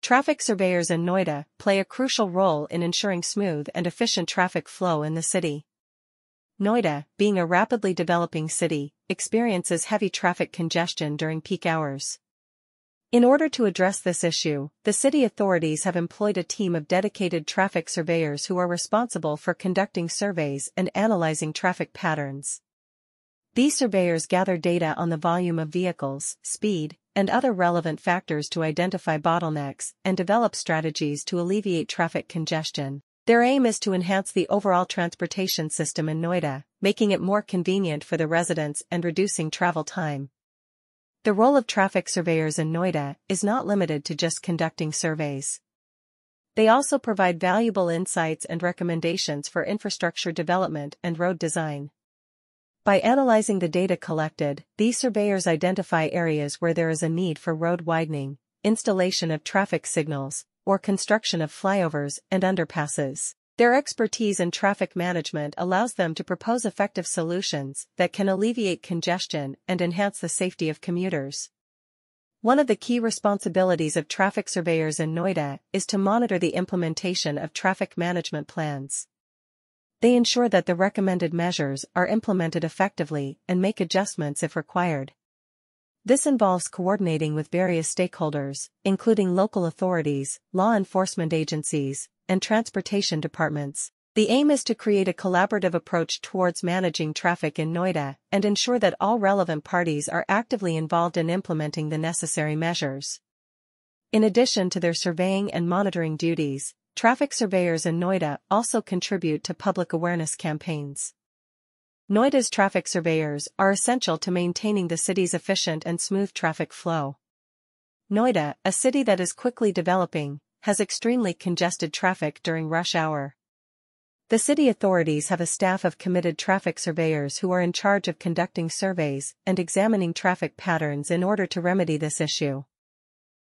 Traffic surveyors in Noida play a crucial role in ensuring smooth and efficient traffic flow in the city. Noida, being a rapidly developing city, experiences heavy traffic congestion during peak hours. In order to address this issue, the city authorities have employed a team of dedicated traffic surveyors who are responsible for conducting surveys and analyzing traffic patterns. These surveyors gather data on the volume of vehicles, speed, and other relevant factors to identify bottlenecks and develop strategies to alleviate traffic congestion. Their aim is to enhance the overall transportation system in Noida, making it more convenient for the residents and reducing travel time. The role of traffic surveyors in Noida is not limited to just conducting surveys. They also provide valuable insights and recommendations for infrastructure development and road design. By analyzing the data collected, these surveyors identify areas where there is a need for road widening, installation of traffic signals, or construction of flyovers and underpasses. Their expertise in traffic management allows them to propose effective solutions that can alleviate congestion and enhance the safety of commuters. One of the key responsibilities of traffic surveyors in Noida is to monitor the implementation of traffic management plans. They ensure that the recommended measures are implemented effectively and make adjustments if required. This involves coordinating with various stakeholders, including local authorities, law enforcement agencies, and transportation departments. The aim is to create a collaborative approach towards managing traffic in Noida and ensure that all relevant parties are actively involved in implementing the necessary measures. In addition to their surveying and monitoring duties, traffic surveyors in Noida also contribute to public awareness campaigns. Noida's traffic surveyors are essential to maintaining the city's efficient and smooth traffic flow. Noida, a city that is quickly developing, has extremely congested traffic during rush hour. The city authorities have a staff of committed traffic surveyors who are in charge of conducting surveys and examining traffic patterns in order to remedy this issue.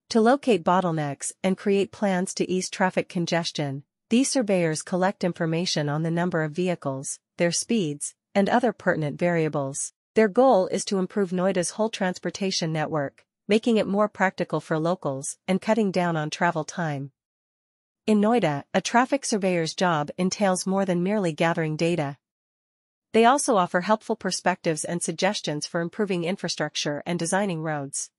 To locate bottlenecks and create plans to ease traffic congestion, these surveyors collect information on the number of vehicles, their speeds, and other pertinent variables. Their goal is to improve Noida's whole transportation network, making it more practical for locals and cutting down on travel time. In Noida, a traffic surveyor's job entails more than merely gathering data. They also offer helpful perspectives and suggestions for improving infrastructure and designing roads.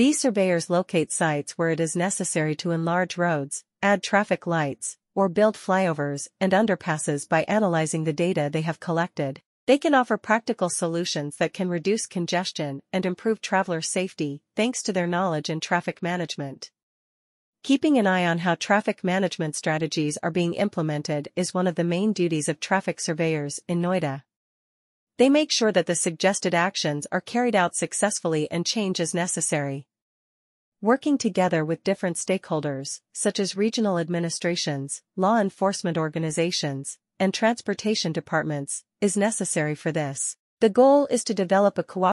These surveyors locate sites where it is necessary to enlarge roads, add traffic lights, or build flyovers and underpasses by analyzing the data they have collected. They can offer practical solutions that can reduce congestion and improve traveler safety thanks to their knowledge in traffic management. Keeping an eye on how traffic management strategies are being implemented is one of the main duties of traffic surveyors in Noida. They make sure that the suggested actions are carried out successfully and change as necessary. Working together with different stakeholders, such as regional administrations, law enforcement organizations, and transportation departments, is necessary for this. The goal is to develop a cooperative